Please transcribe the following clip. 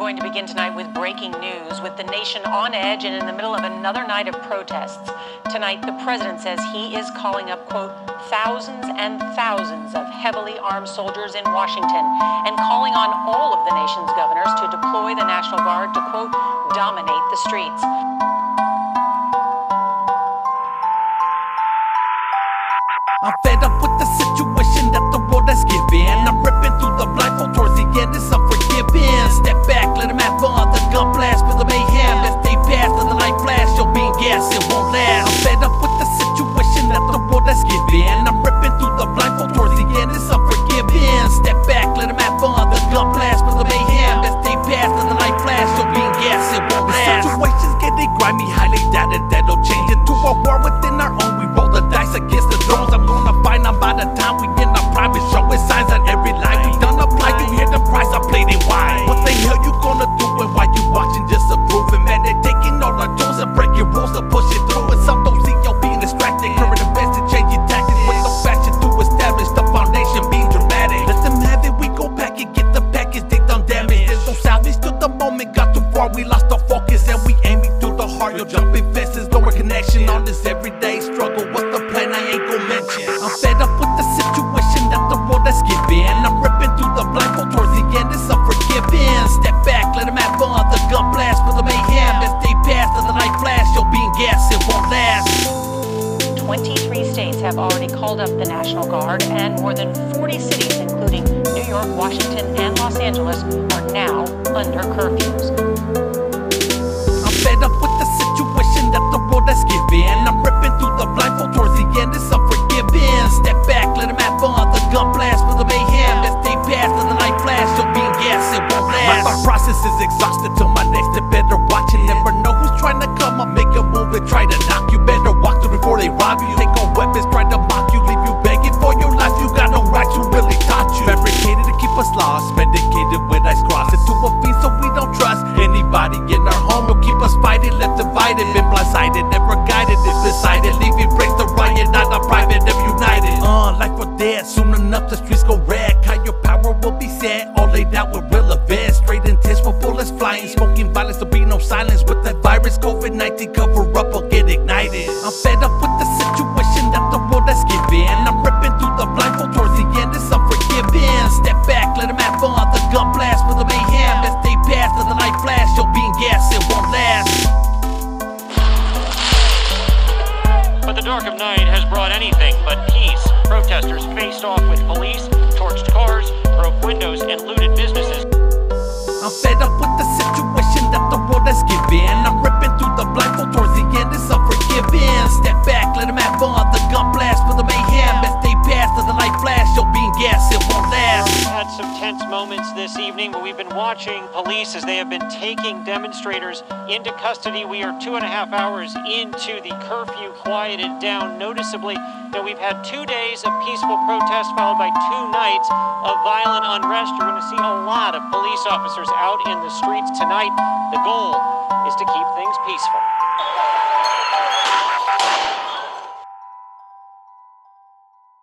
going to begin tonight with breaking news with the nation on edge and in the middle of another night of protests. Tonight, the president says he is calling up, quote, thousands and thousands of heavily armed soldiers in Washington and calling on all of the nation's governors to deploy the National Guard to, quote, dominate the streets. I'm fed up with the time we get our private showing signs on every line. We done apply, you hear the price, I played it wide. What the hell you gonna do and why you watching just approving? Man, they're taking all our tools and breaking rules to push it through. And some don't see y'all being distracted. Current events to change your tactics with no fashion to establish the foundation being dramatic. Let them have it, we go back and get the package, they done damage. There's no salvage to the moment, got too far, we lost our focus and we aiming through the heart. You're jumping fences, no connection on this everyday struggle. What's the plan? I ain't gon' mention. I'm fed up with have already called up the National Guard, and more than 40 cities, including New York, Washington, and Los Angeles, are now under curfews. I'm fed up with Will keep us fighting, left divided, been blindsided, never guided. It's decided, leaving breaks the riot, not a private, never united. Uh, life or death, soon enough the streets go red. How your power will be set, all laid out with real events. Straight intense for bullets flying, smoking violence, there'll be no silence. With that virus, COVID 19 cover up or get ignited. I'm fed up with the situation But the dark of night has brought anything but peace. Protesters faced off with police, torched cars, broke windows, and looted businesses. I'm fed up with the situation that the world has given. Some tense moments this evening, but we've been watching police as they have been taking demonstrators into custody. We are two and a half hours into the curfew, quieted down noticeably. Now, we've had two days of peaceful protest followed by two nights of violent unrest. You're going to see a lot of police officers out in the streets tonight. The goal is to keep things peaceful.